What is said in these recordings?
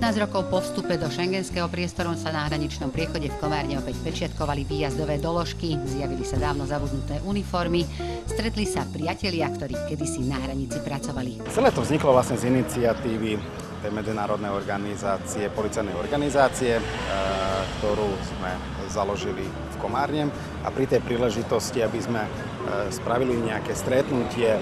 rokov po vstupe do šengenského priestoru sa na hraničnom priechode v Komárne opäť pečiatkovali výjazdové doložky, zjavili sa dávno zabudnuté uniformy, stretli sa priatelia, ktorí kedysi na hranici pracovali. Celé to vzniklo vlastne z iniciatívy tej medzinárodnej organizácie, policajnej organizácie, e, ktorú sme založili v Komárne. A pri tej príležitosti, aby sme e, spravili nejaké stretnutie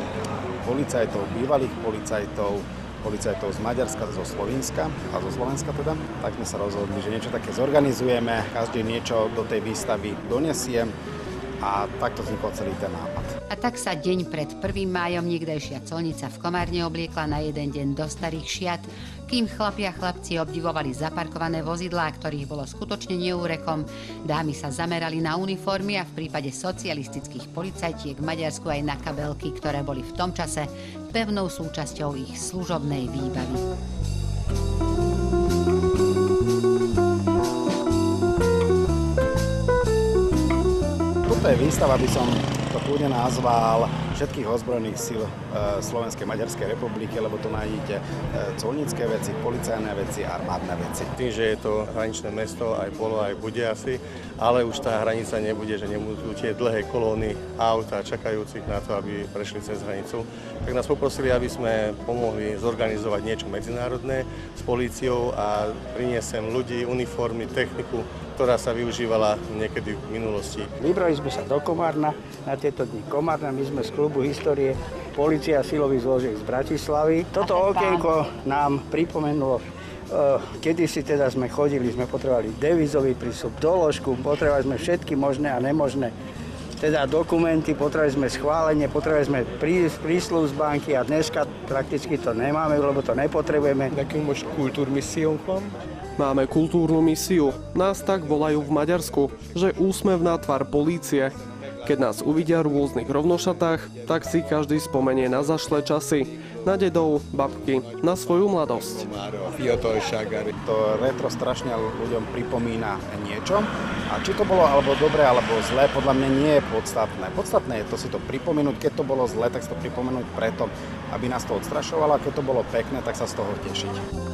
policajtov, bývalých policajtov, policajtov z Maďarska, zo Slovenska a zo Slovenska teda, tak sme sa rozhodli, že niečo také zorganizujeme, každý niečo do tej výstavy donesie a takto vznikol celý ten nápad. A tak sa deň pred 1. májom niekdejšia colnica v Komárne obliekla na jeden deň do starých šiat, kým chlapia chlapci obdivovali zaparkované vozidlá, ktorých bolo skutočne neúrekom. Dámy sa zamerali na uniformy a v prípade socialistických policajtiek v Maďarsku aj na kabelky, ktoré boli v tom čase pevnou súčasťou ich služobnej výbavy. Toto je výstava, by som to kľudne nazval všetkých ozbrojených síl Slovenskej Maďarskej republiky, lebo tu nájdete e, colnícke veci, policajné veci, armádne veci. Tým, že je to hraničné mesto, aj bolo, aj bude asi, ale už tá hranica nebude, že nebudú tie dlhé kolóny aut a čakajúcich na to, aby prešli cez hranicu. Tak nás poprosili, aby sme pomohli zorganizovať niečo medzinárodné s políciou a priniesem ľudí, uniformy, techniku, ktorá sa využívala niekedy v minulosti. Vybrali sme sa do Komárna na tieto dni Komárna, my sme z klubu histórie Polícia silových zložiek z Bratislavy. Toto okienko nám pripomenulo Uh, kedy si teda sme chodili, sme potrebovali devizový prístup, doložku, potrebovali sme všetky možné a nemožné teda dokumenty, potrebovali sme schválenie, potrebovali sme prí, prísluh z banky a dneska prakticky to nemáme, lebo to nepotrebujeme. Nekünk most kultúrmissziónk van. Máme kultúrnu misiu. Nás tak volajú v Maďarsku, že úsmevná tvar polície. Keď nás uvidia v rôznych rovnošatách, tak si každý spomenie na zašlé časy, na dedov, babky, na svoju mladosť. To retro strašne ľuďom pripomína niečo a či to bolo alebo dobre alebo zlé, podľa mňa nie je podstatné. Podstatné je to si to pripomenúť, keď to bolo zlé, tak si to pripomenúť preto, aby nás to odstrašovalo a keď to bolo pekné, tak sa z toho tešiť.